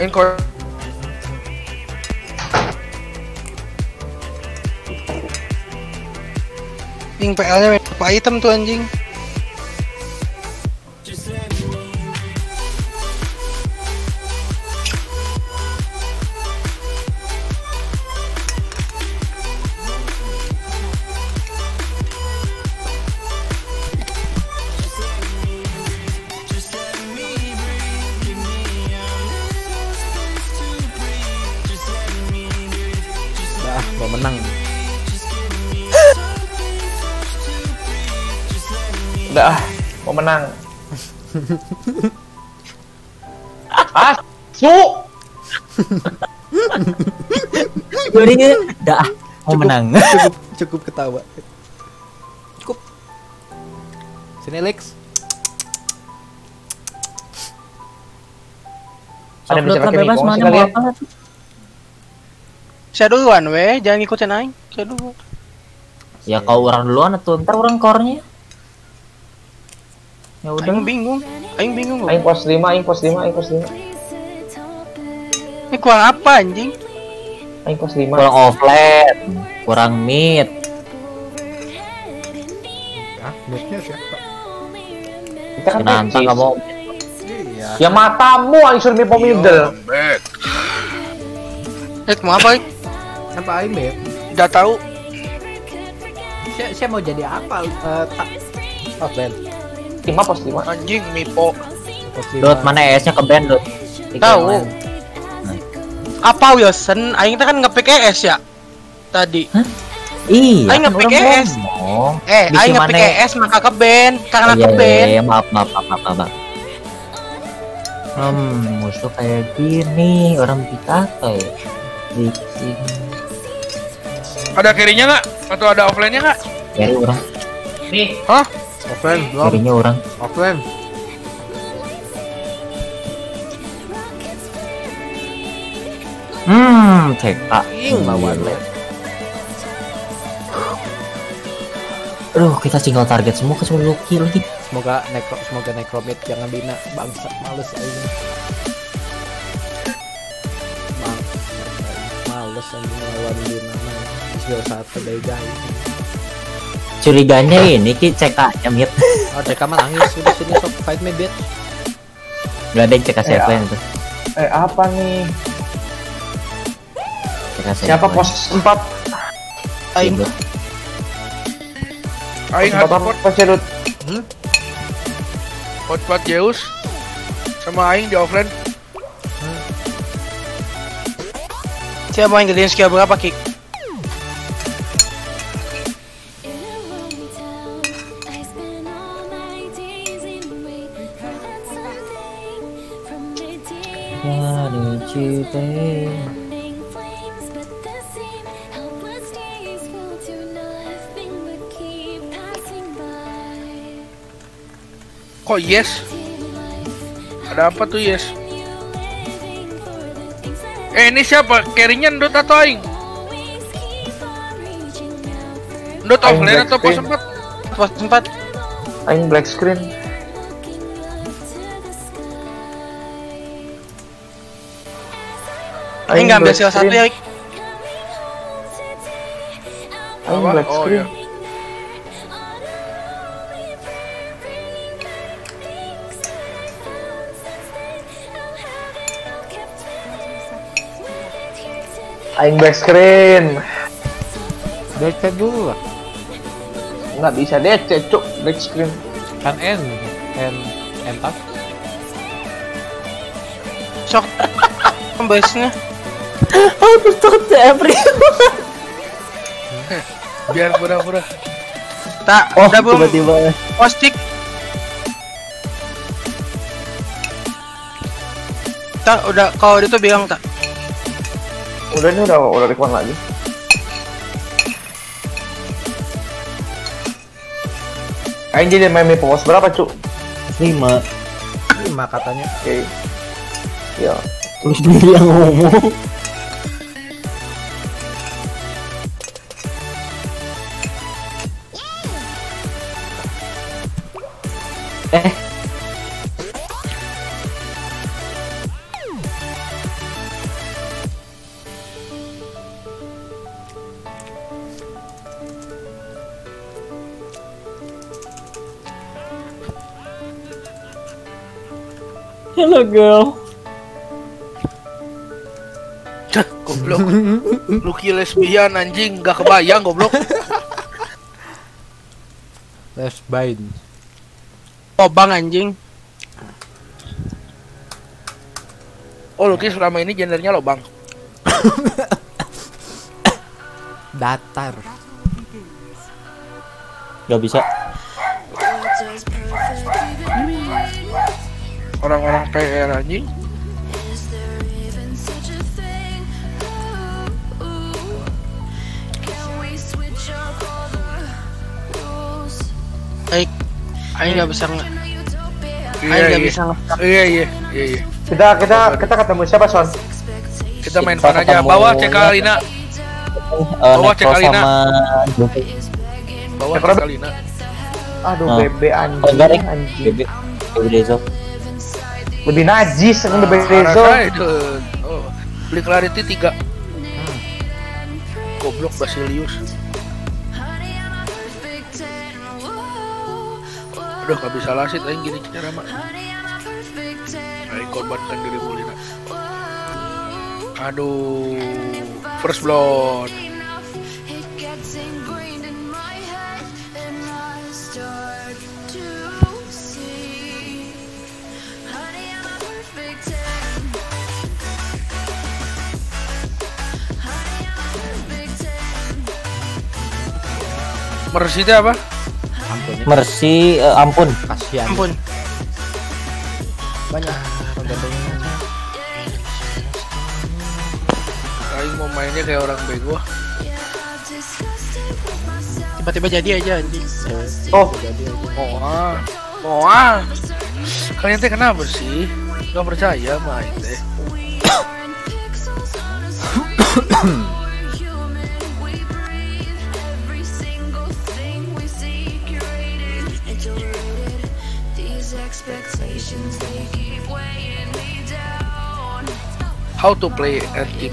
Encore. Anjing PL-nya berapa item tuh anjing? Ah, su. Jadi dah mau menang. Cukup cukup ketawa. Cukup. Sini Lex. Ada pakai bebas mana mau kalian? apa Saya duluan weh, jangan ngikutin aing. Saya dulu. Ya kau orang duluan atau ntar orang kornya. Ya udah. Aing bingung. Aing bingung loh. Aing pos 5, aing pos 5, aing pos 5. Ini kurang apa anjing? Aing pos 5. Kurang offline, kurang mid. Ah, midnya siapa? Kita kan Nanti pecis. kamu Iya. Ya matamu aing suruh mipo middle. Eh, mau apa? Ik? Apa aing mid? Udah tahu. Saya, saya mau jadi apa? Eh, tak. Offline. 5 pos 5. Anjing Mipo. Pos lima. Dot mana ES-nya ke band Dot. Tahu. Apa Wilson? Aing teh kan nge-pick ES ya. Tadi. Iya, Aing nge-pick ES. Eh, aing nge-pick mana- ES maka ke band. Karena Iya, ke band. iya, maaf, maaf, maaf, maaf, maaf. Hmm, musuh kayak gini, orang kita kayak bikin Ada kirinya nggak? Atau ada offline-nya nggak? dari orang, Nih, Hah? Offline belum. darinya orang. Offline. Hmm. Ing lawan lab. Aduh, kita single target semua kecuali Loki lagi. Semoga nekro semoga nekromit jangan bina bangsa males aing. Ma- Males anjing lawan bina mah. Skill satu dari guys. Curiganya ini ki CK-nya mid. Oh, CK mah nangis udah sini sok fight me bitch. Gak ada yang CK Ya. Seven itu. eh apa nih? CK. Siapa pos 4? Aing. Ribut. Aing Pos 4 apa? Pos Cerut. Hotspot Zeus sama Aing di offline. Siapa yang gedein skill berapa Kok yes? Ada apa tuh yes? Eh ini siapa? Carry-nya Ndut atau Aing? Ndut Aing offline atau pos Blackpink. 4? Pos 4 Aing black screen. Aing nggak ambil skill screen. satu ya Apa? black Oh, screen. iya. Aing black screen. DC dulu lah. Nggak bisa DC, cuk. Black screen. Kan N N N tap. Sok Pembasnya How to talk to everyone. biar pura-pura. Tak, Oh, udah belum tiba-tiba. postik. Tak, udah kalau itu bilang tak. Udah ini udah udah recon lagi. Aing jadi main pos berapa, cuk? Lima. Lima katanya. Oke. Ya. Terus dia yang ngomong. eh Hello girl. Goblok Lu Lucky lesbian anjing, gak kebayang goblok. Lesbian. Lobang anjing. Oh, Lucky selama ini gendernya lobang. Datar. Gak bisa. Orang-orang PR anjing. Aing nggak bisa nge Iya, Aing nggak iya. bisa nge Iya, iya, iya, iya. Kita kita kita ketemu siapa Son? Kita main fun aja. ketemu- Bawa cek Alina, Uh, Bawa Necro cek Alina. sama bawa Cek. Alina. Aduh Ah. bebe anjing. Oh, anjing. Bebe. Bebe Dezo. Lebih najis kan bebe Parah Rezo. saya itu. Oh, beli clarity 3. Goblok Basilius. Aduh, gak bisa lasit aing gini cara mah. Aing korbankan diri Bulina. Aduh, first blood. Mercy apa? Mercy, eh, ampun. Kasihan. Ampun. Banyak. Penggantinya. Aing mau mainnya kayak orang bego. Tiba-tiba jadi aja anjing. Oh, Oh ah, oh ah. Kalian teh kenapa sih? Gak percaya main teh. How to play at game?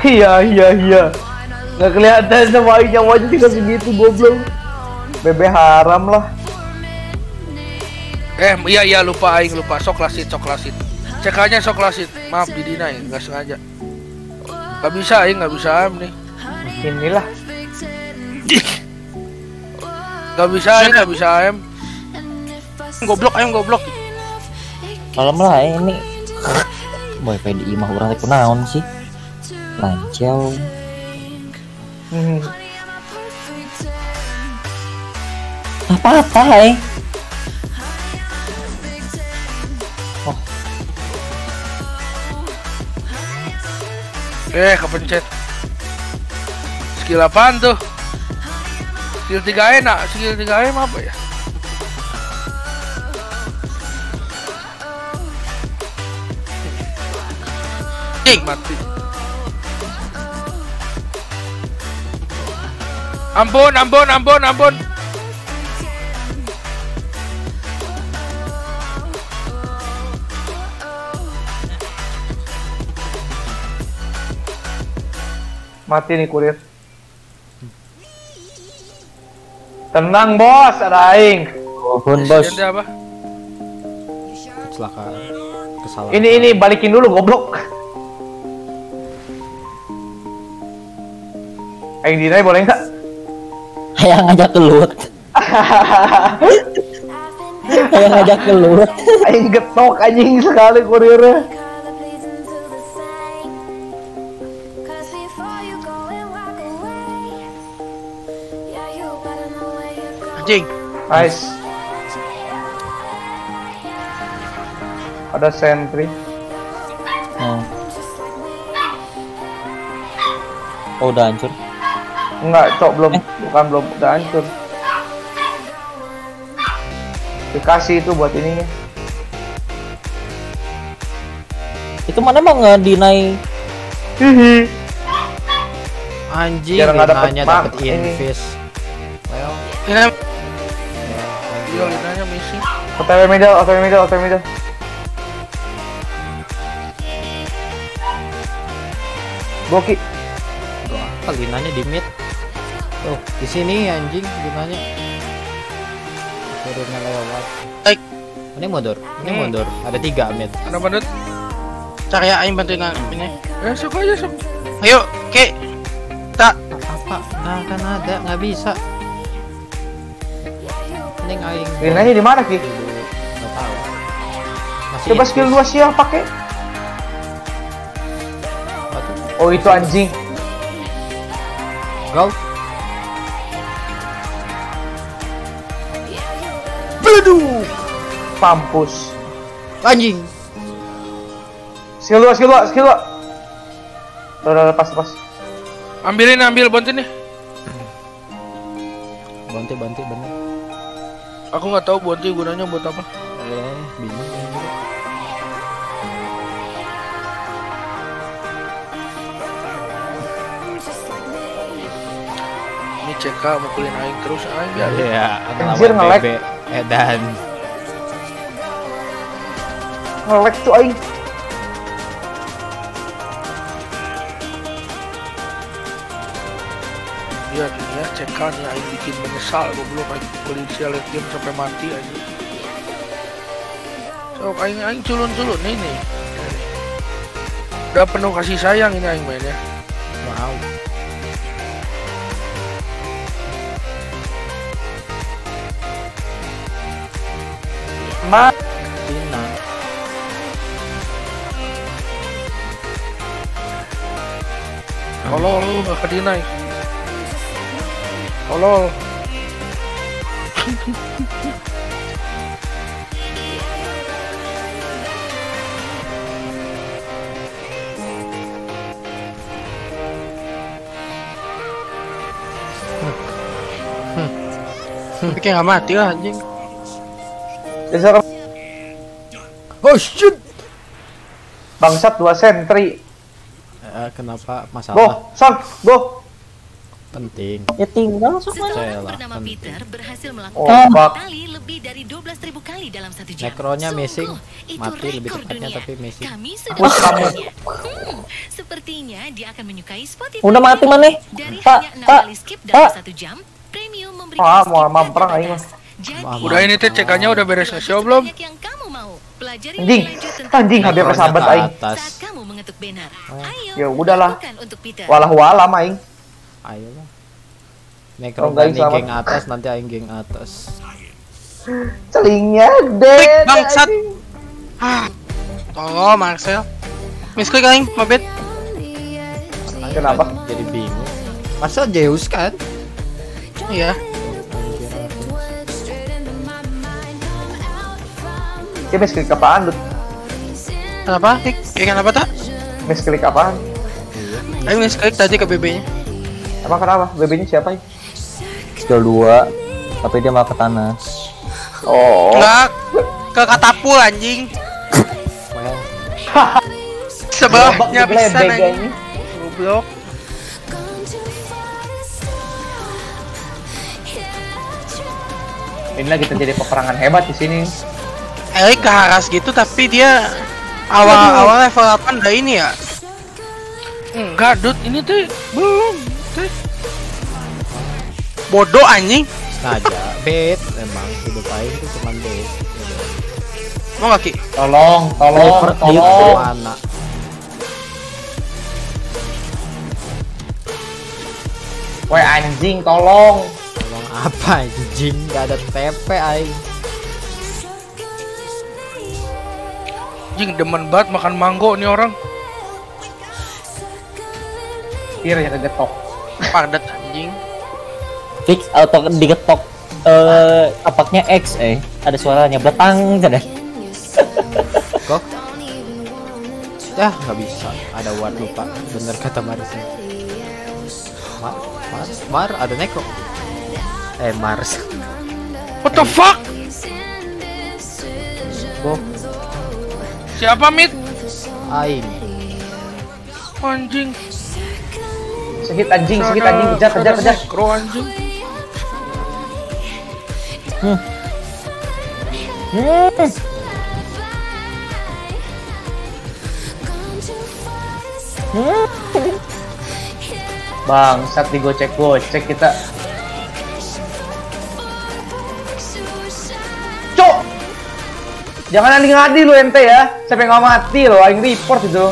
iya iya iya. Nggak kelihatan sama yang wajah tinggal segitu goblok. Bebe haram lah. Eh, iya iya lupa aing lupa sok lasit sok lasit. Cekannya sok lasit. Maaf di deny nggak sengaja. Gak bisa aing nggak bisa am nih. Inilah. Gak bisa aing nggak bisa am. Goblok aing goblok. Malam lah eh, ini. Boy, PDI mah orang teh kunaon sih? Lancau. Hmm. Apa-apa eh? Eh kepencet. Skill apaan tuh? Skill 3 enak, skill 3 M apa ya? Cing. Mati. Ampun, ampun, ampun, ampun. Mati nih kurir. Tenang bos, ada aing. Mohon bos. Apa? Kecelakaan. Kesalahan. Ini ini balikin dulu goblok. Aing dinai boleh nggak? Yang ngajak keluar. Yang ngajak keluar. Aing getok anjing sekali kurirnya. Anjing. Nice. Ada sentry. Hmm. Oh, udah hancur. Enggak, cok belum, bukan belum udah hancur. Dikasih itu buat ininya. Itu mana emang nggak dinai Hihi. Anjing, Biar nggak dapet Linanya mark dapet ini. invis. OTW middle, OTW middle, OTW middle. Boki. apa Linanya di mid. Tuh, di sini anjing Linanya. Oke. Turunnya lewat. Baik. Ini mundur, ini Hmm. mundur. Ada tiga mid. Kenapa Dut? Cari ya aing bantuin ini. Ya sok aja sok. Ayo, Ki. Tak Apa? Nggak akan ada, nggak bisa. Mending aing. Grenanya di mana, Ki? Coba skill 2 sial pakai. Tuh? Oh, itu anjing. Go. Aduh. Mampus. Anjing. Skill 2, skill 2, skill 2. Udah, udah, lepas, lepas. Ambilin ambil bantuin nih. Bantu, bantu, bantu. Aku nggak tahu bonti gunanya buat apa. CK mukulin aing terus aing ya. Iya, Anjir, nge-lag. BB. Edan. Ngelek tuh aing. Iya ya CK nih aing bikin menyesal goblok aing mukulin si Alex game sampai mati aing. Sok aing aing culun-culun nih nih. Udah penuh kasih sayang ini aing mainnya. Cina. Tolol lu gak kedinai. Tolol. pikir nggak mati lah anjing. Dasar Oh shit. bangsat dua sentri. Eh, kenapa Go, masalah son, go. penting? Ya tinggal. Saya Seseorang bernama penting. Peter berhasil Oh, melakukan fuck. tali lebih dari 12.000 kali dalam satu jam. Nekronya missing, itu mati lebih tepatnya, dunia. tapi missing. Kami sudah Wah, kamu. melakukannya. Hmm, sepertinya dia akan menyukai Spotify. Udah mati mana? Dari Pak, hanya 6 Pak, kali skip dalam Pak. satu jam, Premium Ah, memberikan mau skip batas. Jadi, Udah ini teh CK-nya udah beres nge-show belum? sebanyak yang kamu mau. Pelajari Anjing, lebih lanjut tentang anjing Nekronya persahabat aing. saat kamu mengetuk banner. Ayo, Ya udahlah. lakukan untuk Peter. Walah walam aing. Ayo lah. Oh, Nekro gani selamat. geng atas nanti aing geng atas. Celingnya. Klik, bangsat. Ah. Tolong Marcel. Misklik aing, mabet. Aing Kenapa? Jadi bingung. Masa Zeus kan? Iya. Ya misklik apaan, Dut? Kenapa? Klik, klik kenapa tak? Misklik apaan? Aing misklik tadi ke BB-nya. Emang kenapa? BB-nya siapa ya? Skill 2 tapi dia malah ke tanah. Oh. Enggak ke katapul anjing. Sebelahnya bisa ini. Goblok. Inilah kita jadi peperangan hebat di sini. Erik keharas gitu tapi dia awal-awal level 8 udah ini ya. Enggak, Dut. Ini teh belum. Teh. Bodoh anjing. sengaja bet emang hidup aing itu cuma bet. Mau gak Ki? Tolong, tolong, Deliver, tolong. Mana? Woi anjing, tolong. Tolong apa anjing? Gak ada TP aing. Jing demen banget makan manggo nih orang. Tir ya kegetok. Padat anjing. Fix auto digetok eh apaknya X eh ada suaranya betang kan ya Kok? Ya nggak bisa. Ada war lupa. Bener kata Marisnya. Mar, Mar, Mar ada Neko. Eh Mars. What the fuck? Go. Siapa mit? Aing. Anjing. Sedikit anjing, sedikit anjing, kejar, kejar, kejar. Kro anjing. Bangsat digocek-gocek kita. Jangan andi ngadi lu ente ya. Sampai nggak mati lo, aing report itu.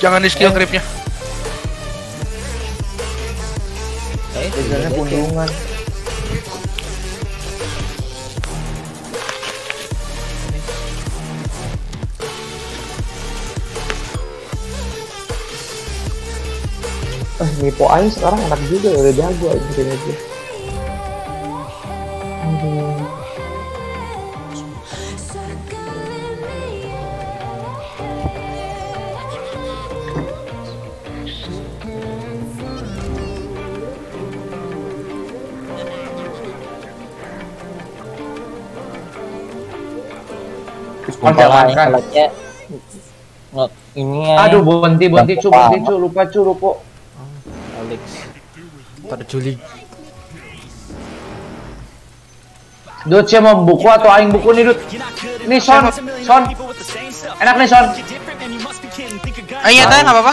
Jangan di skill creepnya. Eh, Biasanya pundungan. Eh, nipu aing sekarang enak juga udah jago aing Nggak ini ya. Aduh, bonti, bonti, cu, bonti, cu, lupa, cu, lupa. Alex. Terculik. Dut, siapa mau buku atau aing buku nih, Dut? Nih, Son, Son. Enak nih, Son. Ayo nyata nggak apa-apa.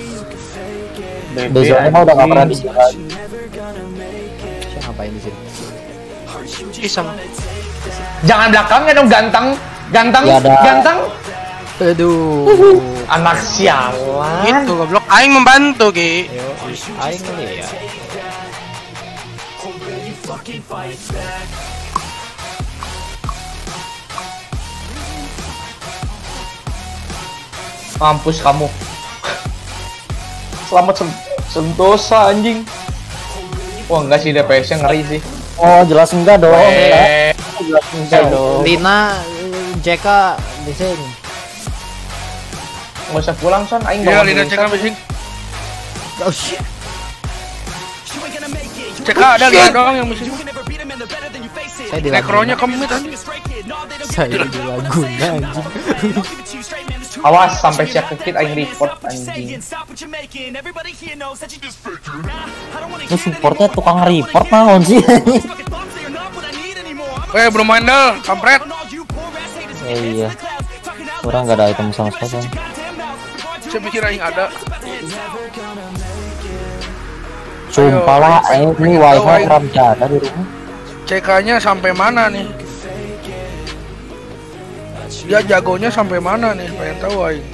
Besoknya mah udah nggak pernah di sini lagi. Siapa ngapain di sini? Bisa mah. Jangan belakangnya dong, ganteng. Ganteng, Ya, ada. ganteng. Aduh. Anak sialan. Gitu goblok. Aing membantu, Ki. Aing ya. Mampus kamu. Selamat sen sentosa anjing. Wah enggak sih DPS-nya ngeri sih. Oh jelas enggak dong. Eh, Jelas enggak dong. Lina, JK di sini. nggak usah pulang son, aing Iya, Lina tulisan. cek missing. Oh shit. Cek ada Lina doang yang missing. Saya di Nekronya ke mid anjing. Saya di Laguna anjing. Awas sampai siap kekit aing report anjing. Ini supportnya tukang report naon sih. Eh, belum main dah, kampret. Eh, iya. Orang nggak ada item sama sekali. Saya pikir aing ada. Sumpah lah, ini wifi ram jada di rumah. CK-nya sampai mana nih? Dia jagonya sampai mana nih? Pengen tahu aing.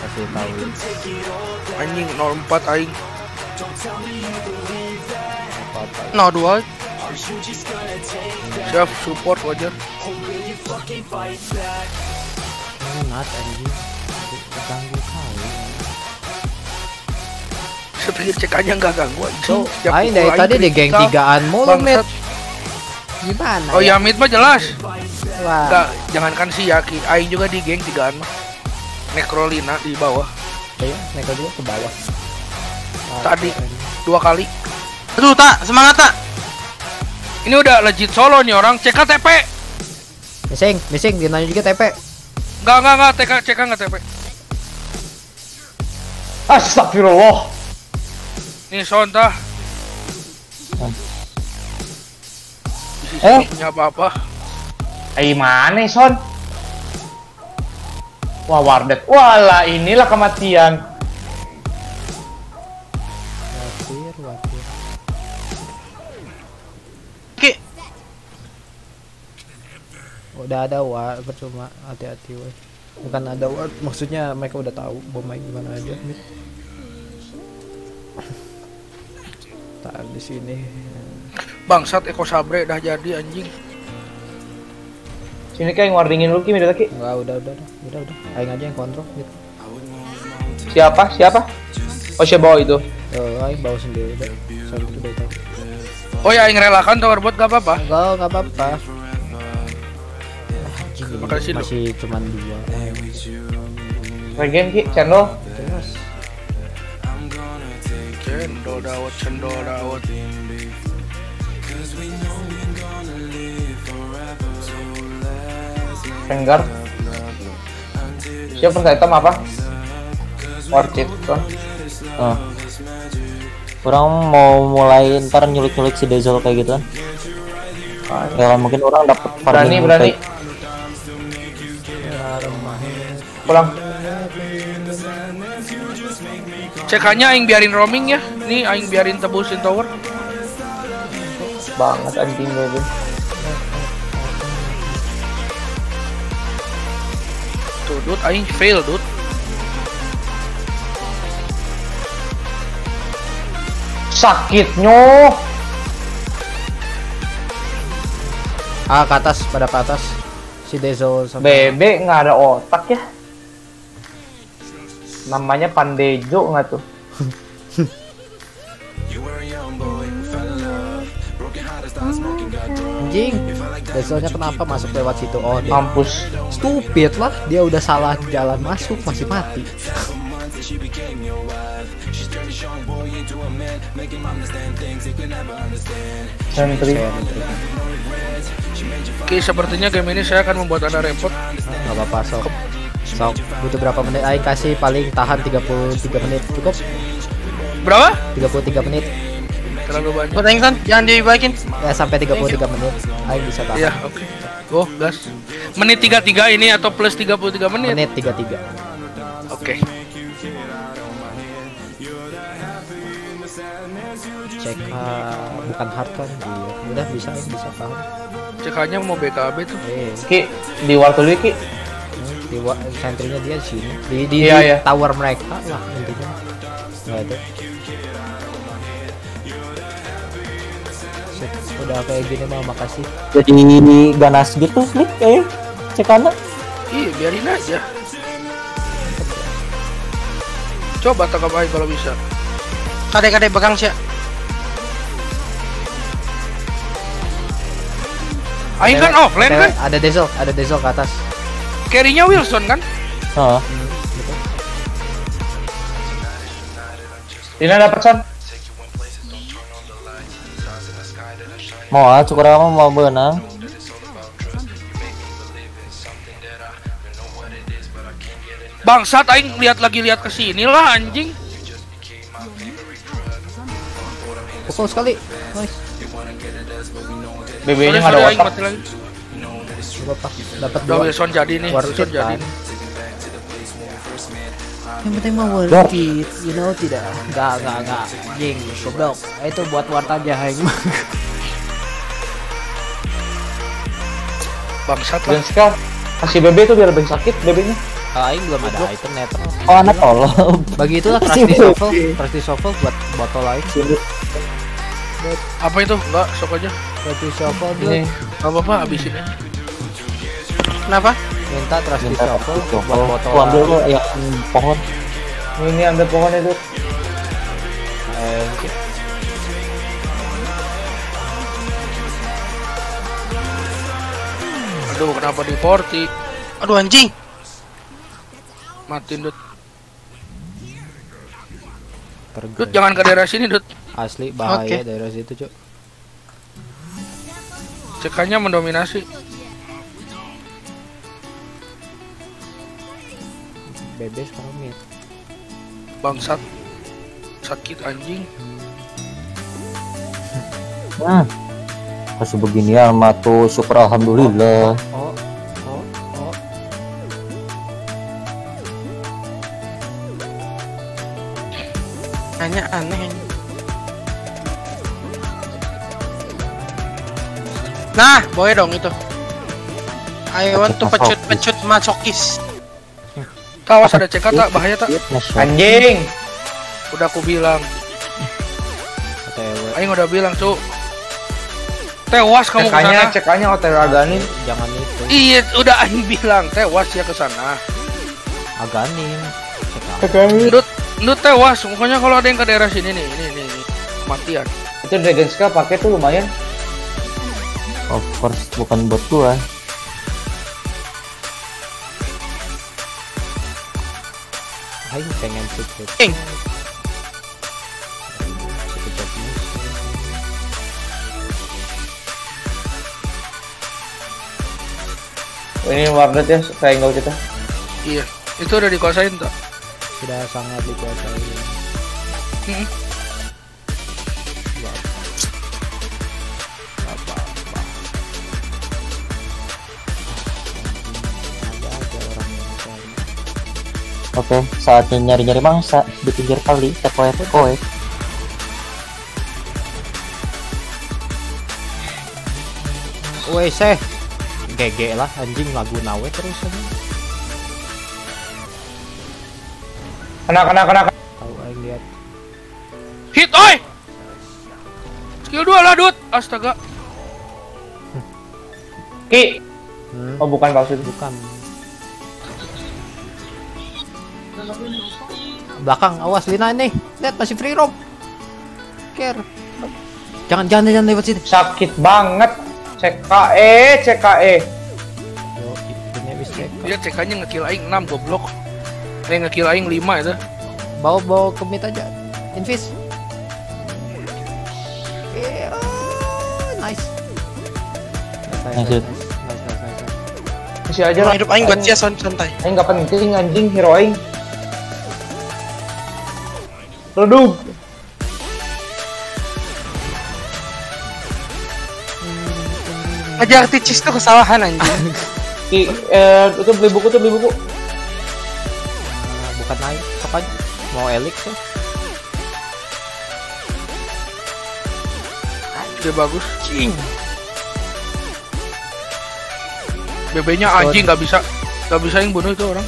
Kasih tahu. Anjing 04 aing. No dua. Siap support wajar. Nat anjing. Ganggu kali. Saya pikir nggak ganggu anjing. So, aing pukul dari tadi di geng tigaan mulu, Mit. Gimana? Oh ya mid mah jelas. Wah. Enggak, jangankan si Yaki, aing juga di geng tigaan mah. Necrolina di bawah Ayo, mereka juga ke bawah. tadi dua kali. Aduh, tak semangat tak. Ini udah legit solo nih orang. CK TP. Missing, missing, dia nanya juga TP. Enggak enggak enggak TK CK enggak TP. Astagfirullah. Nih Sonta. Eh. Punya apa-apa. Ai mana son? Wah Wardet. Walah inilah kematian. Watir, watir. Ki, Udah ada war, percuma hati-hati weh. Bukan ada war, maksudnya mereka udah tahu mau main gimana aja. Mit. Tak di sini. Bangsat Eko Sabre dah jadi anjing. Sini kayak warningin lu Ki, minta Ki. Enggak, udah, udah, udah, udah, udah. Aing aja yang kontrol. Mit. Siapa? Siapa? Oh siapa bawa itu? Oh, aing bawa sendiri udah. Soal itu udah tahu. Oh ya aing relakan tower bot gak apa-apa. Enggak, enggak apa-apa. Makasih, masih cuman dua. Regen Ki, channel. terus. Cendol dawet, cendol dawet. Vanguard siapa item apa? Orchid kan oh. orang mau mulai ntar nyulik-nyulik si Dezol kayak gitu kan? Ya mungkin orang dapat berani berani. pulang. Cek hanya aing biarin roaming ya. Ini aing biarin tebusin tower. Banget anjing gue. Tuh, dut aing fail, dut. Sakitnya. Ah ke atas, pada ke atas. Si Dezo sama Bebe nggak ada otak ya. Namanya Pandejo nggak tuh? anjing. Dezonya kenapa masuk lewat situ? Oh, dia Mampus. stupid lah. Dia udah salah jalan masuk masih mati. Sentry. Oke, sepertinya game ini saya akan membuat anda repot. Enggak apa-apa, sok. Sok, butuh berapa menit? Ayo kasih paling tahan 33 menit. Cukup? Berapa? 33 menit. Terlalu banyak. Buat aing San, jangan dibaikin. Ya sampai 33 menit. Ayo bisa tahan. Iya, oke. Go, gas. Menit 33 ini atau plus 33 menit? Menit 33. Oke. Cek ah, bukan hard kan? Iya. Udah bisa bisa paham. Cekannya mau BKB tuh. Eh, Ki di war dulu Ki. di sentrinya dia di sini. Di di, Iya, di iya. tower mereka lah intinya. Nah, itu. Sip, Udah kayak gini mah makasih. jadi ganas gitu nih kayak cekana Iya, biarin aja. Coba tangkap aing kalau bisa. Kade-kade bekang sih. Aing kan offline kan? Ada Dezo, ada Dezo ke atas. Carry-nya Wilson kan? Heeh. Dina dapat son. Mau ah cukup lama mau benang Bangsat aing lihat lagi lihat ke sini lah anjing. Pukul sekali. Nice. BB-nya ada otak. Dapat Udah dua. Wilson jadi nih, Wilson jadi nih. Yang penting mah worth Dor. it, you know tidak? Enggak, enggak, enggak. Jing, goblok. Itu buat wart aja Bangsat lah. Dan sekarang kasih BB tuh biar lebih sakit BB-nya. Aing belum ada item netral. oh anak tolong Bagi itulah trusty shuffle, trusty shuffle buat botol lain. Apa itu? Enggak, sok aja. Trusty shuffle dia Ini Enggak apa-apa, habisin ya. Kenapa? minta trusty minta shuffle buat botol ambil lain. lo yang pohon ini ambil pohon itu. Eh, Aduh, kenapa di 40? Aduh anjing. Matiin, Dut. Dut, jangan ke daerah sini, Dut. Asli bahaya Oke. daerah situ, Cuk. Cekannya mendominasi. Sekarang mid. Bangsat. Sakit anjing. hmm. kasih beginian mah tuh syukur alhamdulillah Nah, boleh dong itu. I want to pecut-pecut masokis. Tawas ada CK tak? Bahaya tak? Anjing. Udah aku bilang. Aing udah bilang, Cuk. Tewas kamu ke Cekannya sana. cekannya OTW Aganin. Jangan itu. Iya, udah Aing bilang tewas ya ke sana. Aganin. Cek Cekannya. Ndut, ndut tewas. Pokoknya kalau ada yang ke daerah sini nih, ini nih, nih. Matian. Itu Dragon Scale pakai tuh lumayan. Of course bukan buat gua Aing pengen secret. Ing. Sekejap musuh. Ini warnet ya, triangle kita. Iya. Itu udah dikuasain tuh. Sudah sangat dikuasai. Hmm. Oke, saatnya nyari-nyari mangsa di pinggir kali, tekoek-tekoek. Wes eh. GG lah anjing lagu nawe terus ini. Kena kena kena. Tahu aing lihat. Hit, oi! Skill 2 lah, Dut. Astaga. Ki. Hmm, Oh bukan palsu itu. bukan. Belakang, awas Lina ini. Lihat masih free roam. Care. Jangan jangan jangan lewat sini. Sakit banget. CKE, CKE. Yo, ini. Dia cekannya ngekill aing 6 goblok. Eh ngekill aing 5 itu. Bawa bawa ke mid aja. Invis. Nice. Nice, Nice, nice, dude. nice, nice, nice, nice. Masih aja Orang lah. hidup aing buat son- santai. Aing nggak penting anjing hero aing. Redug. Ajar ticis tuh kesalahan anjing. Ki, eh, itu beli buku tuh beli buku. Nah, bukan naik, aja. Mau elix ya? Dia bagus. BB-nya anjing nggak bisa nggak bisa yang bunuh itu orang.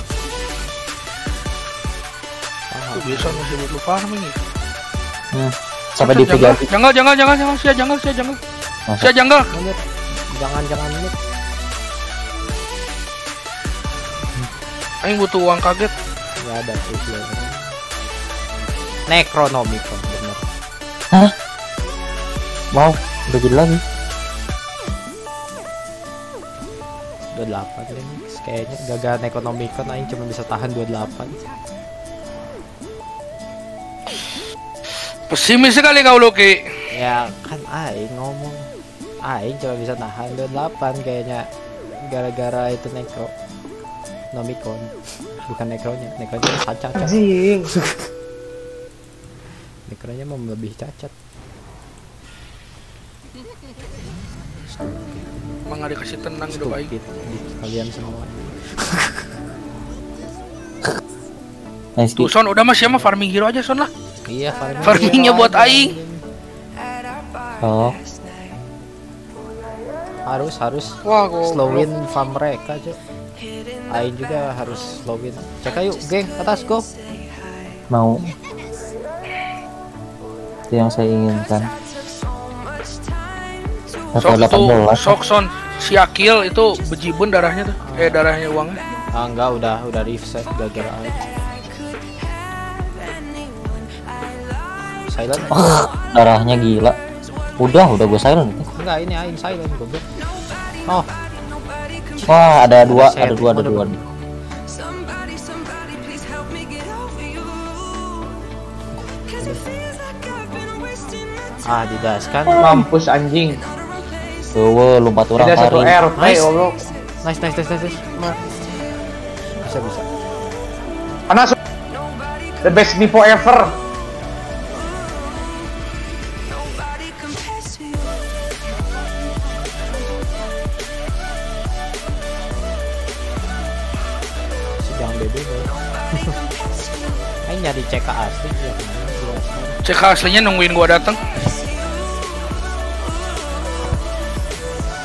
Bisa masih butuh farming ya. Hmm. Sampai di Jangan, tiga jangan, jangan, jangan, jangan, sia jangan, sia jangan, Masa? sia jangan. Menit. Jangan jangan menit. Aing butuh uang kaget. Gak ada tuh dia. Necronomicon bener. Mau, udah jadi lagi. Udah 8 ini. Kayaknya gagal Necronomicon aing cuma bisa tahan 28. Pesimis sekali kau Loki. Ya kan aing ngomong. Aing cuma bisa tahan 28 kayaknya gara-gara itu Necro. Nomicon. Bukan Necronya, Necronya cacat. Anjing. Necronya mau lebih cacat. Emang nggak dikasih tenang hidup aing. Kalian semua. Tuh. Son udah mas siapa farming hero aja Son lah. Iya, farming Farmingnya buat aja. aing. Oh, Harus harus Wah, gua slowin farm mereka aja. Aing juga harus slowin. Cek ayo, geng, atas go. mau. Itu yang saya inginkan. Sok tuh, 18. sok Son. Si Akil itu bejibun darahnya tuh. Eh darahnya uangnya. Ah enggak, udah udah reset gara-gara Aing. Silent? Darahnya gila. Udah, udah gue silent. Enggak, ini Aing silent goblok. Oh, Wah, ada dua, ada dua, ada dua. ah didaskan. Mampus anjing. Tuh, lompat orang Tidak satu Nice. Nice, nice, nice, nice. nice. Bisa, bisa. Panas. The best Nipo ever. Cek aslinya nungguin gua datang.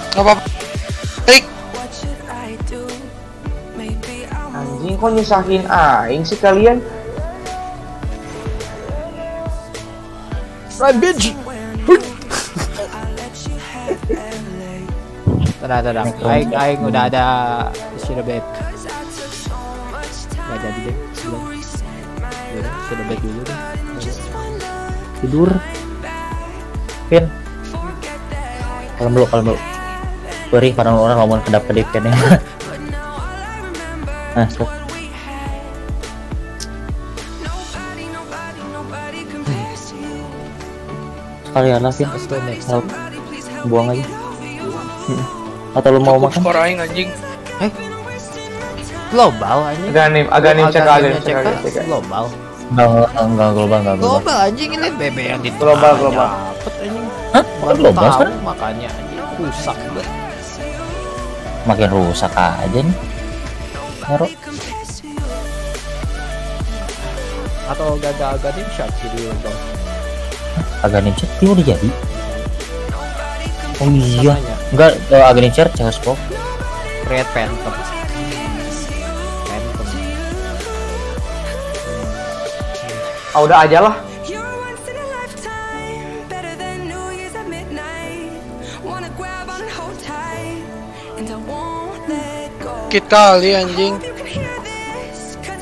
Gak apa-apa. Tik, Anjing kok nyusahin aing sih kalian? Rampage. Tenang, tenang. Aing, aing udah ada sudah Tidur. Pin. Kalem dulu, kalem dulu. Beri pada orang ngomong kedap kedip kan ya. Nah, stop. Sekalian lah, Pin. Let's go next. Help. Buang aja. Hmm. Atau lu mau makan? skor aing anjing. Eh? Global anjing. Agak nim, agak nim cek agak nim Aganimnya cek cek. global. Enggak, enggak, global, enggak global. Global anjing ini BB yang di Global, global. Dapet anjing. Hah? Baru Global tahu sekarang? makanya anjing rusak banget. Makin rusak aja nih. Hero. Atau gagal-gagal nih shot jadi global. Agak nimcet dia udah jadi. Oh iya. Enggak, uh, agak nimcet CS Pop. Red Phantom. Phantom.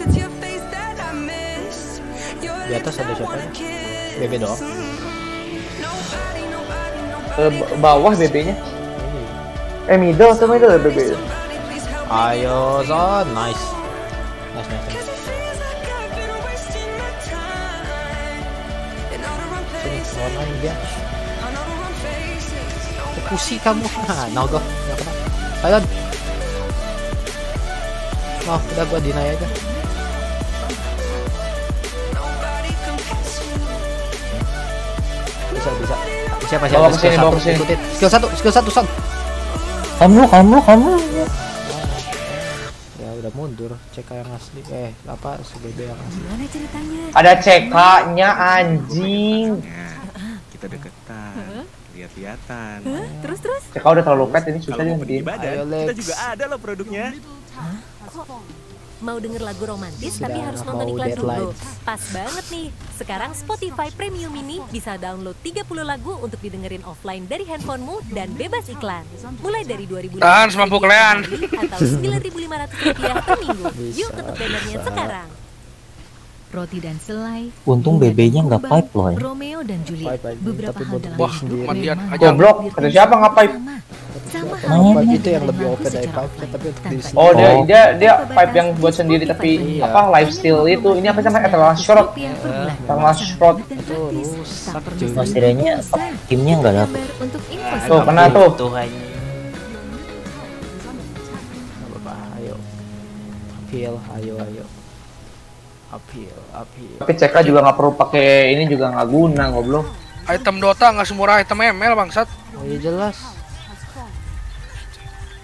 It's your face that I miss. Your Di atas ada siapa. BB doang. Nobody. Ke b- bawah BB-nya. Eh middle tuh middle BB. Ayo nice. Nice, wrong faces. Pusi kamu. Nah, no go. Nggak kena. Thailand. Oh, udah gua deny aja. Bisa, bisa. Siapa siapa? Bawa ke Skill sini, bawa satu, ke sini. ikutin. Skill satu, skill satu, Son. Kamu, kamu, kamu. Ya udah mundur. CK yang asli. Eh, apa? SBB yang asli. Ada CK-nya anjing. Kita deketan, lihat-lihatan. Terus terus? CK udah terlalu pet ini susah Kalau dia ngertiin. badan, Ayo, kita juga ada loh produknya. Mau denger lagu romantis Sudah tapi harus nonton iklan dulu. Pas banget nih. Sekarang Spotify Premium ini bisa download 30 lagu untuk didengerin offline dari handphonemu dan bebas iklan. Mulai dari 2000 Tahan semampu kalian. atau 9.500 rupiah per minggu. Yuk bannernya bisa. sekarang. Roti dan selai. Untung BB-nya dan nggak pipe loh ya. Romeo dan Juliet. Pipe Beberapa tapi hal buat dalam Wah, hidup memang. Goblok, kata siapa nggak pipe? sama. Pipe halnya itu yang dengan lebih open dari pipe, tapi. Oh dia Oh. dia dia pipe yang buat sendiri tapi Iya. apa live steal itu ini apa namanya eternal short bulan. Eternal short Itu rusak, cuy. timnya nggak dapet. Info tuh kena tuh ayo. Appeal, ayo ayo. Appeal, appeal. tapi CK juga nggak perlu pakai ini juga nggak guna goblok Item Dota nggak semurah item ML bangsat. Oh iya jelas.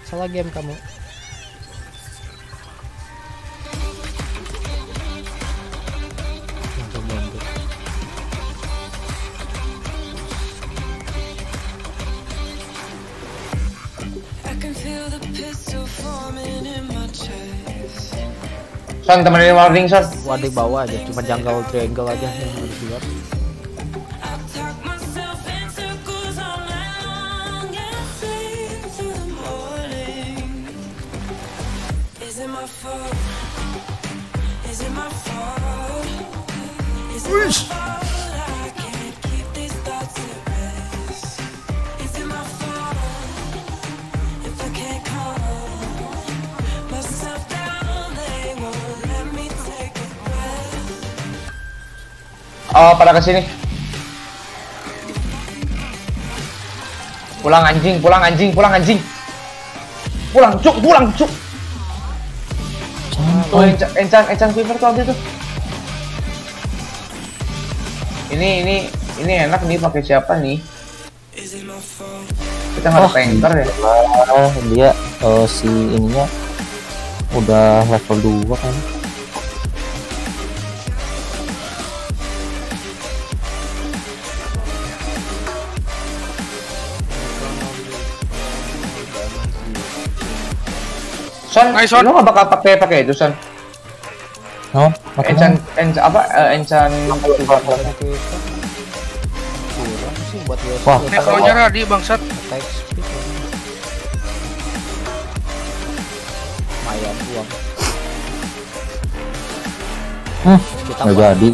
Salah game kamu. I can feel the pistol forming in my chest. Son temenin warning son di bawah aja, cuma jungle triangle aja yang harus dilihat. Tuck oh pada ke sini. Pulang anjing pulang anjing pulang anjing. Pulang cuk pulang cuk. Tuh encan encan encan quiver tuh ambil tuh ini ini ini enak nih pakai siapa nih? Kita nggak ada tanker ya? Ah, dia eh, si ininya udah level 2 kan. Son, Nice, Son. lu nggak bakal pakai pakai itu Son No, mana? encan apa Kurang sih buat dia. Wah. Nekronya Radi bangsat. Attack speed. ya. Lumayan uang. Hmm, Kita nggak jadi.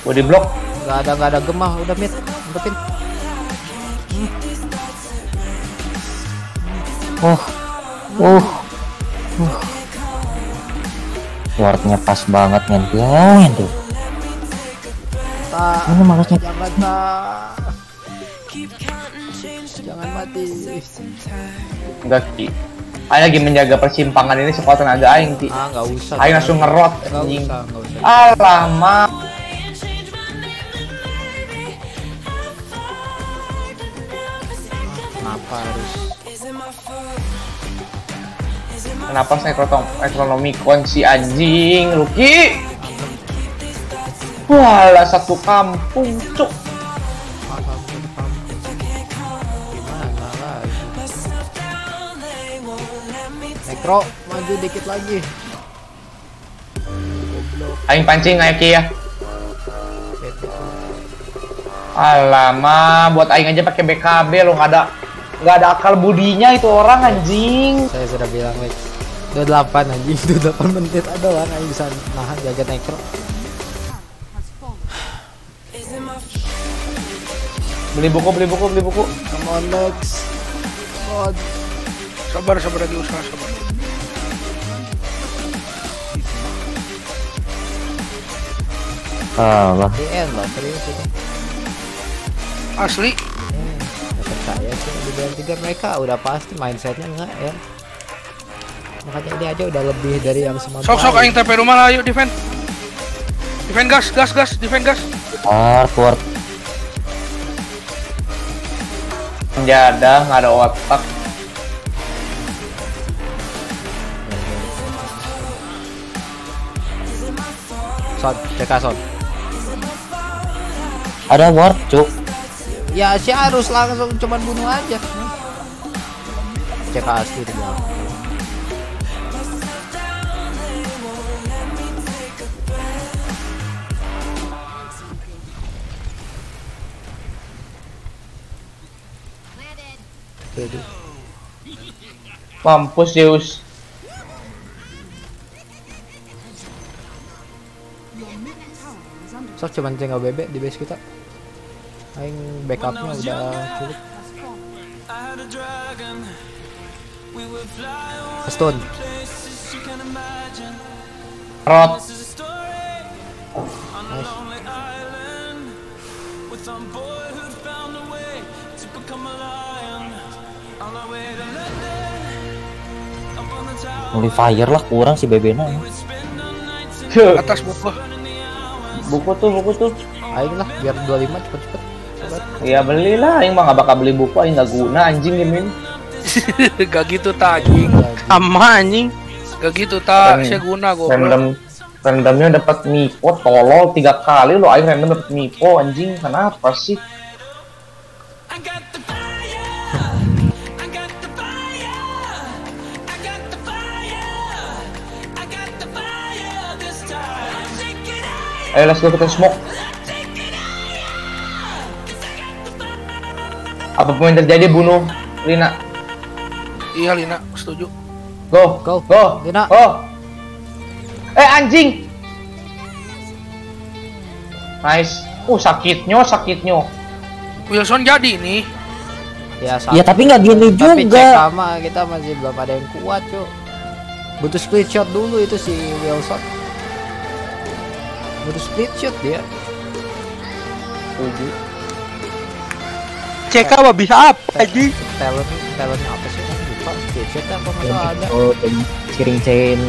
gua di blok nggak ada nggak ada gemah udah mid umpetin Oh, uh, uh. Wardnya pas banget ngentilin tuh. tak Ini makasnya jangan tak jangan mati enggak ki Aing lagi menjaga persimpangan ini sekuat tenaga Aing Ti. Ah, nggak usah. Aing langsung ngerot anjing. usah, nggak usah. Alamak. Kenapa saya ekonom ekonomi kunci anjing, Lucky? Walah satu kampung, cuk. Nekro, maju dikit lagi. Aing pancing Ki ya. Alamak, buat aing aja pakai BKB lo nggak ada nggak ada akal budinya itu orang anjing. Saya sudah bilang, Lex. Udah 8 anjing, udah 8 menit ada orang yang bisa nahan jaga Nekro. Beli buku, beli buku, beli buku. Come on. Come on. Sabar, sabar lagi usaha, sabar. Allah. DN lah, serius ini. Asli. Eh, percaya sih di tiga mereka udah pasti mindsetnya enggak ya. Makanya ini aja udah lebih dari yang semua. Sok sok aing TP rumah lah, yuk defend. Defend gas, gas, gas, defend gas. Keluar, keluar. Menjadah nggak ada otak. Son, CK Son. Ada ward, cuk. Ya si harus langsung cuman bunuh aja. CK asli di belakang. Tuh, Mampus Zeus. Sok cuman tinggal bebek di base kita. Aing backupnya udah cukup. Stone. Rot. Nice. Modifier lah kurang si Bebena. Cuk. Atas buku. Buku tuh, buku tuh. Aing lah biar 25 cepet-cepet. Sobat. Ya belilah, aing mah nggak bakal beli buku, aing nggak guna anjing game ini. Gak gitu tak anjing. Sama anjing. Gak gitu tak. Saya guna gue. Random randomnya dapat Mipo tolol tiga kali lo aing random dapat Mipo anjing kenapa sih? Ayo let's go kita smoke. Apa pun yang terjadi bunuh Lina. Iya Lina, setuju. Go, Go. go, Lina. go. Eh anjing. Nice. Uh sakitnya, sakitnya. Wilson jadi nih. Ya, Ya tapi nggak gini Tapi cek juga. sama kita masih belum ada yang kuat, Cuk. Butuh split shot dulu itu si Wilson. Butuh split shot dia. Tujuh. CK mah bisa apa anjing? Talent talentnya apa sih? Kan lupa split shot apa nggak ada. Oh, siring chain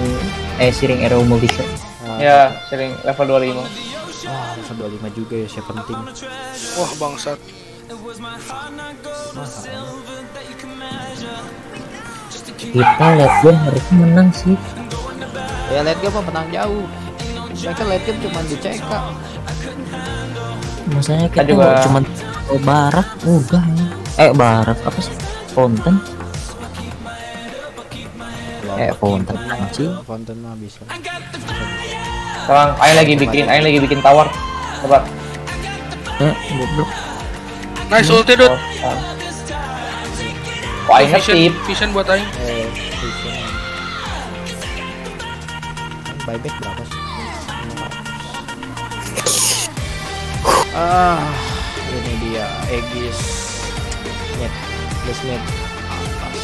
eh siring arrow multi shot. Nah, Ya, sering level 25. Ah, masa 25 juga ya, siapa penting. Wah bangsat. Kita lihat game harusnya menang sih. Ya late game mah menang jauh. Mereka late game cuma di CK. Maksudnya kita juga- cuma oh, barat udah. Eh barat apa sih? Fonten. Eh fonten anjing. Fountain mah bisa. Sekarang Aing lagi bikin, Aing lagi bikin tower. Coba. Eh goblok. Nice ulti dud. Oh. Kok Aing Vision, ngetip? vision buat aing. Eh, vision. Buyback berapa sih? Ah, ini dia Aegis. Net, plus net. Atas.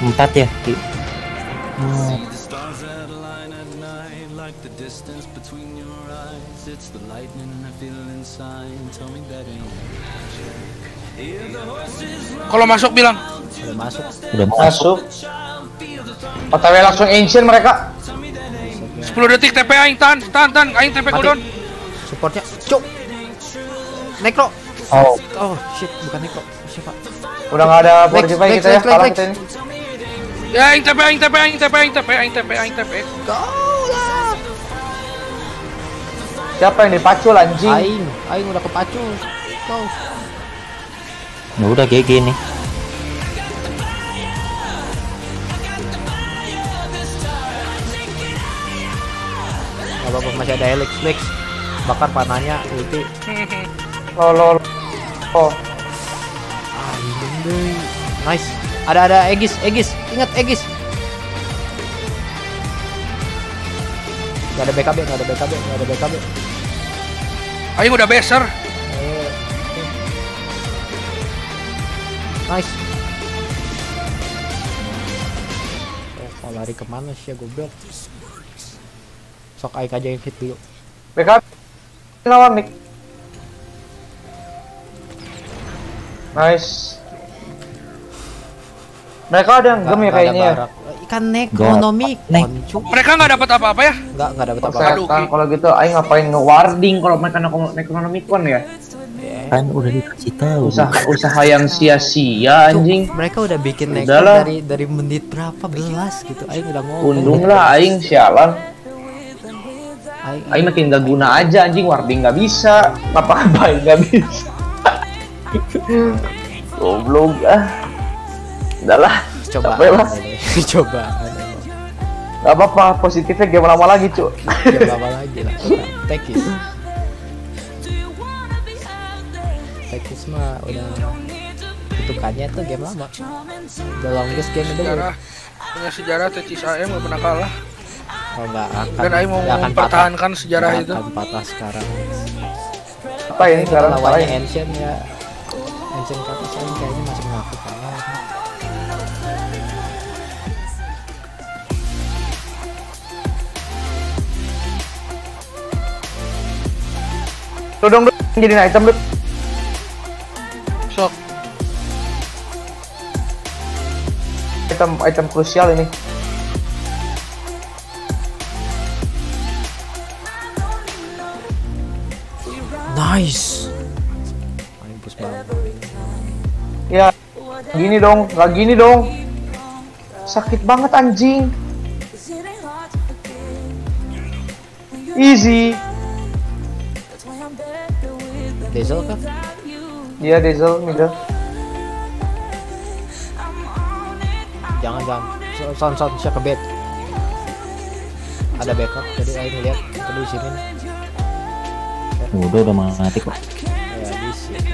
Empat ya. Ki. Hmm. like the distance between your eyes. It's the lightning I feel inside. Tell me that ain't Kalau masuk bilang. Udah masuk. Udah Masuk. OTW langsung ancient mereka. 10 detik TP aing tan, tan, tan, aing TP cooldown. Supportnya. Cuk. Necro. Oh, Oh shit, bukan Necro. Siapa? udah nggak ada fortify kita ya. Lex. kita ini. Ya aing TP, aing TP, aing TP, aing TP, aing TP, aing TP. Siapa yang dipacu anjing? Aing, aing udah kepacu. Go. Ya udah GG nih. Apa-apa masih ada Helix, Lex. Bakar panahnya, ulti. Lo lo. lo. Oh. Nice. Ada ada Aegis, Aegis. Ingat Aegis. Gak ada BKB, gak ada BKB, gak ada BKB. Aing udah beser. Nice. Oh, mau lari ke mana sih ya goblok? Sok Aik aja yang hit dulu. backup. Lawan Nick. Nice. Mereka ada yang gem ya Nggak- nggak kayaknya. ya? Ikan koncu. Mereka nggak dapat apa-apa ya? Enggak, enggak dapat apa-apa. Kalau gitu aing ngapain nge-warding kalau mereka neko- Necronomicon ya? Kan udah dikasih tahu. Usaha usaha yang sia-sia anjing. mereka udah bikin Udahlah. dari dari menit berapa belas gitu. Aing udah ngomong. Undung lah aing sialan. Aing, Aing makin gak guna aja anjing warding gak bisa. Apa baik gak bisa. Goblok ah. Udahlah. coba. capek lah. coba. Gak apa-apa, positifnya game lama lagi, Cuk. Game lama lagi lah. Tekis. Tekis mah udah kutukannya tuh game lama. The longest game itu Sejarah punya sejarah Tecis AM nggak pernah kalah. Oh enggak akan. Dan Aing mau mempertahankan patah. sejarah Nggak itu. akan patah sekarang. Apa ini Kita sekarang lawannya? Ancient ya. Ancient kata saya kayaknya masih mengakukan. Tuh dong. Jadi item, Dut. Item item krusial ini. Nice. Banget. Ya, gini dong, nggak gini dong. Sakit banget anjing. Easy. Diesel kah? Dia diesel middle. Jangan jangan. So- Sound sound siya ke bed. Ada backup jadi aing lihat tadi di sini. Udah udah mati kok. Ya di sini.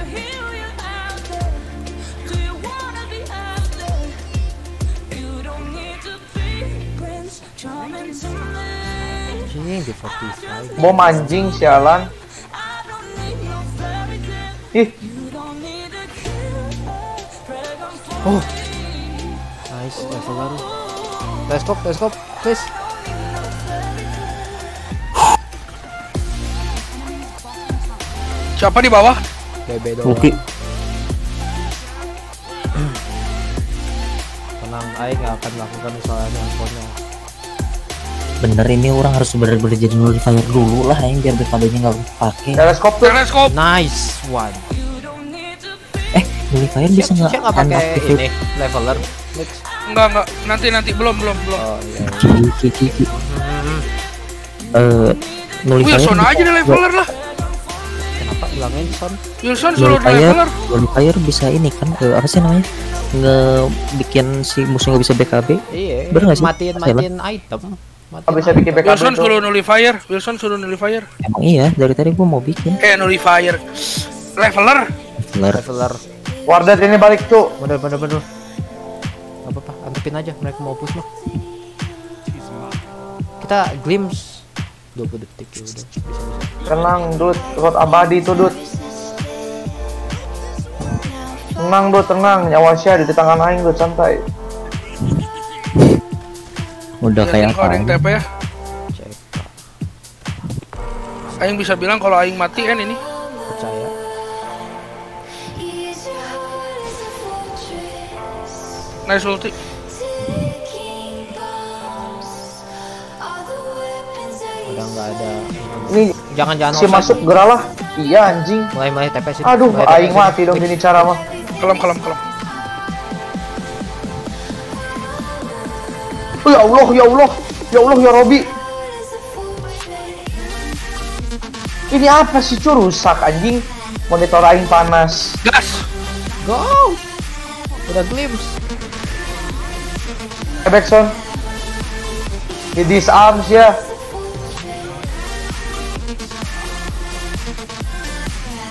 Anjing di 45. Bom anjing sialan. Ih, Oh. Nice, level baru. Teleskop, teleskop, please. Siapa di bawah? BB doang. Oke. Tenang, Aing nggak akan melakukan kesalahan yang konyol. Bener ini orang harus bener-bener jadi nullifier dulu lah yang biar BKB-nya nggak pakai. teleskop. Teleskop. Nice one. Eh, nullifier bisa nggak pakai ini leveler. Mix. Enggak enggak. Nanti nanti belum belum belum. Oh iya. Ki, ki, ki, ki. Eh, nullifier Wilson aja nggak- leveler lah. Kenapa ulangin son? Wilson suruh leveler. nullifier bisa ini kan eh, apa sih namanya? Ngebikin si musuh nggak bisa BKB. Iya. Bener nggak sih? Matiin matiin item. Matiin Oh, bisa bikin backup Wilson suruh nullifier. Wilson suruh nullifier. Emang iya, dari tadi gua mau bikin. Eh nullifier. Leveler. Bener. Leveler. Wardat ini balik, Cuk. Bener bener bener. Antepin aja mereka mau push mah. Kita glimpse 20 detik ya udah. Bisa bisa. Tenang, Dut. Rot abadi tuh, Dut. Tenang, Dut, tenang. Nyawa Syah di tangan aing, Dut, santai. Udah kayak apa? TP ya. Cek. Aing bisa bilang kalau Aing mati kan ini. percaya Nice ulti. Nggak ada Ini jangan jangan si masuk geralah. Iya anjing. mulai mulai TP sini Aduh, aing mati dong gini cara mah. Kelam kelam kelam. Oh, ya Allah, ya Allah. Ya Allah, ya Robi. Ini apa sih cu rusak anjing? Monitor aing panas. Gas. go udah glimpse Ebekson. Di disarms ya.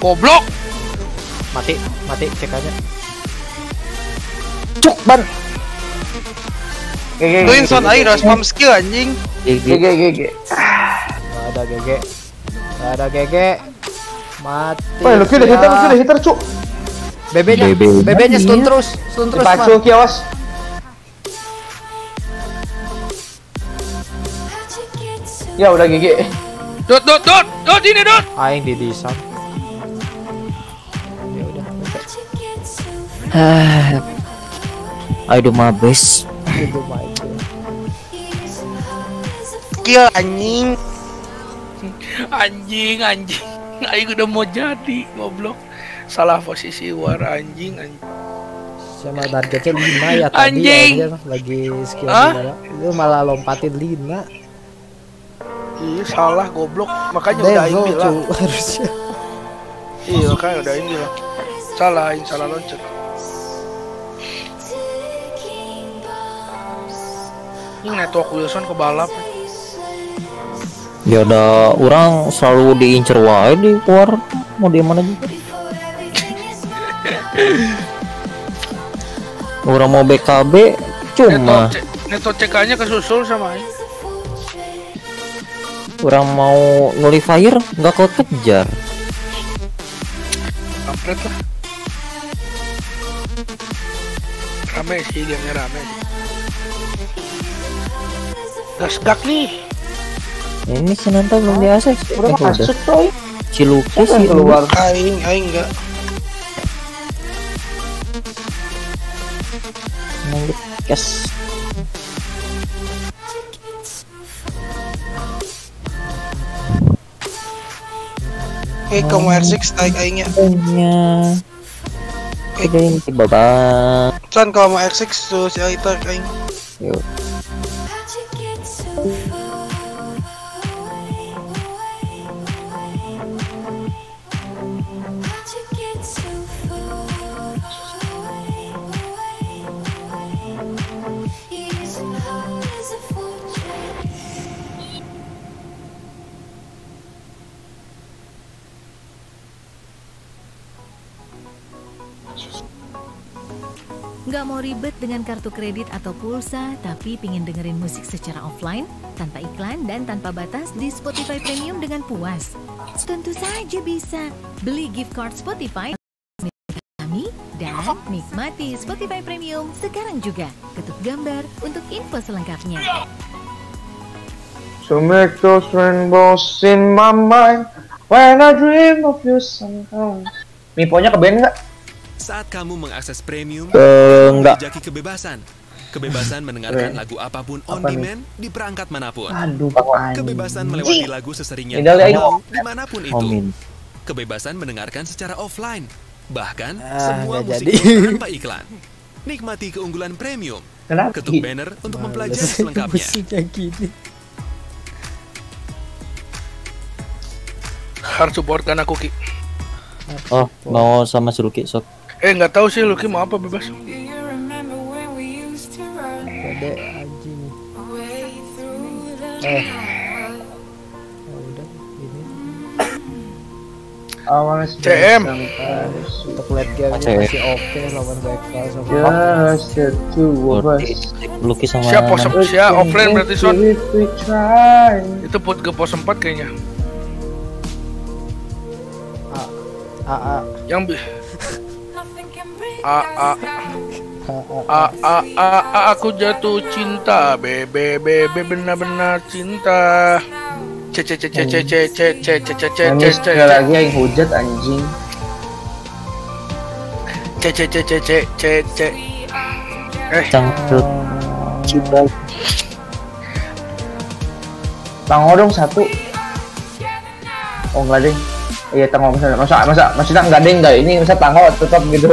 Goblok. mati mati cek aja Cuk ban. GG. Tuin shot aing udah spam skill anjing. GG GG. nggak ada GG nggak ada GG mati Wah, lu udah hitter, lu udah hitter, cuk. BB nya BB -nya BB nya stun terus stun terus Pacu kios. Ya udah GG. Dot dot dot dot ini dot. aing di desain Aduh mabes. itu mah itu Skill anjing. Anjing anjing. Aing udah mau jadi goblok. Salah posisi war anjing anjing. sama targetnya lima ya tadi Anjing. aja lagi skill gimana. itu malah lompatin lima Iya salah goblok. Makanya udah aing Devil bilang. cu harusnya Iya makanya udah aing bilang. Salah aing salah loncat. Ini network Wilson ke balap. Ya ada orang selalu diincer wae di luar mau di mana juga. Orang mau BKB cuma Network, C- network CK-nya kesusul sama aing. orang mau nullifier nggak kau kejar. Kampret lah. Rame sih gamenya rame sih. Gas gak nih. Ini Sinanta belum di ACC. Udah Eh, masuk coy. Siapa yang sih keluar? Aing aing enggak. Nanggut kes. Eh kamu R6 naik aingnya. Punya. Udah ini tiba bang. San kalau mau R6 tuh si Aita aing. Yuk. Ribet dengan kartu kredit atau pulsa, tapi pingin dengerin musik secara offline, tanpa iklan dan tanpa batas di Spotify Premium dengan puas? Tentu saja bisa. Beli gift card Spotify kami dan nikmati Spotify Premium sekarang juga. Ketuk gambar untuk info selengkapnya. To make those rainbows in my mind when I dream of you somehow. Miponya ke band nggak? Saat kamu mengakses premium, Eh, enggak. menjaki kebebasan. Kebebasan mendengarkan lagu apa pun on Apa nih? demand di perangkat mana pun. Aduh, Kebebasan melewati lagu sesering yang Ini dari kamu mau di mana pun itu. Amin. Kebebasan mendengarkan secara offline. Bahkan Ah, semua musik tanpa iklan. Nikmati keunggulan premium. Kenapa? Ketuk banner untuk mempelajari selengkapnya. Harus supportkan aku Ki. Oh, mau sama Ciluki sok. Eh nggak tahu sih Lucky mau apa bebas. Gede anjing eh oh, udah ini spend CM. untuk late game Oke. masih oke lawan BK sama the two of us. Luki sama Siap pos siap offline berarti son. Itu put ke pos 4 kayaknya. A A Yang A A A A A A A, A aku jatuh cinta bebe bebe benar-benar cinta C C C C C C C C C C C C sekali lagi yang hujat anjing. C C C C C C C Eh Cangkrut. Cibal. Tango dong satu. Oh enggak deh. Iya tango masa masa masa maksudnya enggak deh enggak ini masa tango tetap gitu.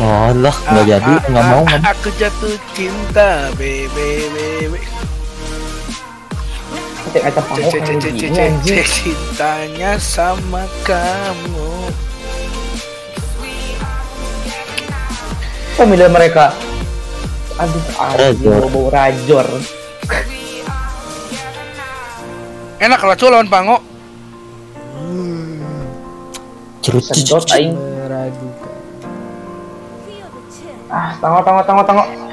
Oh nggak jadi, ah, ah, nggak mau kan? Aku jatuh cinta, bebe, bebe. Cintanya sama kamu. Pemilih mereka. Aduh, aduh, bau rajor. Enak kalau lawan Pango. Cerut, cerut, Ah, tengok, tengok, tengok, tengok.